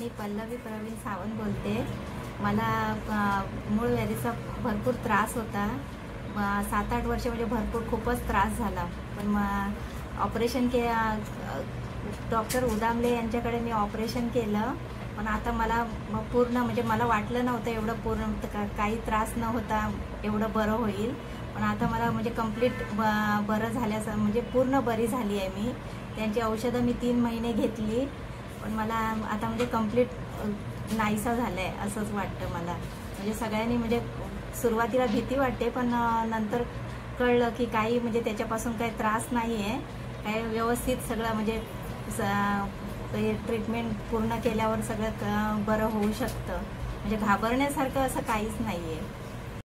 मी पल्लवी प्रवीण सावंत बोलते. मला मूळ व्याधीचा भरपूर त्रास होता. सात आठ वर्ष म्हणजे भरपूर खूपच त्रास झाला. पण मग ऑपरेशन के डॉक्टर उदामले यांच्याकडे मी ऑपरेशन केलं. पण आता मला पूर्ण म्हणजे मला वाटलं नव्हतं एवढं पूर्ण का- काही त्रास न होता एवढं बरं होईल. पण आता मला म्हणजे कंप्लीट बरं झाल्याचं म्हणजे पूर्ण बरी झाली आहे मी. त्यांची औषधं मी तीन महिने घेतली. पण मला आता म्हणजे कंप्लीट नाहीसा झालं आहे असंच वाटतं मला. म्हणजे सगळ्यांनी म्हणजे सुरुवातीला भीती वाटते पण नंतर कळलं की काही म्हणजे त्याच्यापासून काही त्रास नाही आहे काही व्यवस्थित सगळं म्हणजे ट्रीटमेंट पूर्ण केल्यावर सगळं बरं होऊ शकतं. म्हणजे घाबरण्यासारखं असं काहीच नाही आहे